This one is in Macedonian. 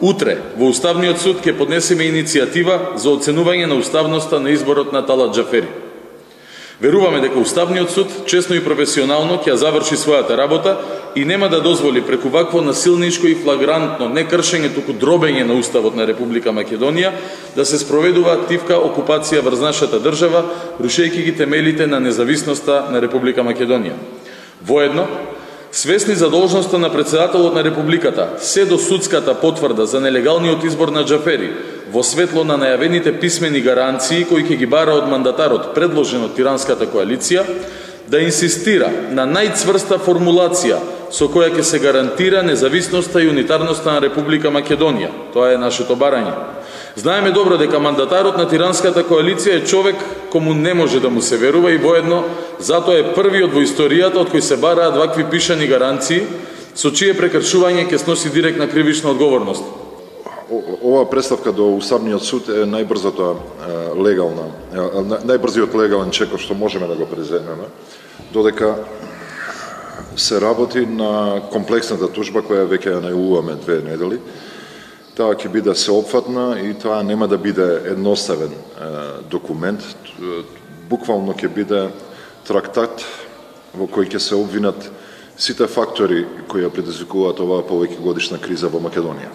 Утре во Уставниот суд ќе поднесеме иницијатива за оценување на уставноста на изборот на Талат Джафери. Веруваме дека Уставниот суд честно и професионално ќе заврши својата работа и нема да дозволи преку вакво насилничко и флагрантно не кршење туку дробење на Уставот на Република Македонија да се спроведува активка окупација врз нашата држава, рушејќи ги темелите на независноста на Република Македонија. Воедно, Свесни за должноста на председателот на Републиката, се до судската потврда за нелегалниот избор на Джафери, во светло на најавените писмени гаранции кои ќе ги бара од мандатарот предложен од Тиранската коалиција, да инсистира на најцврста формулација со која ќе се гарантира независноста и унитарноста на Република Македонија. Тоа е нашето барање. Знаеме добро дека мандатарот на Тиранската коалиција е човек кому не може да му се верува и воедно затоа е првиот во историјата од кој се бараат вакви пишани гаранции со чие прекршување ќе сноси директна кривична одговорност. Ова представка до усамниот суд е најбрзото легална, најбрзиот легален чекор што можеме да го преземеме, додека се работи на комплексната тужба која веќе ја најуваме две недели. Таа ќе биде сеопфатна и тоа нема да биде едноставен е, документ. Буквално ќе биде трактат во кој ќе се обвинат сите фактори кои ја предизвикуваат оваа повеќе годишна криза во Македонија.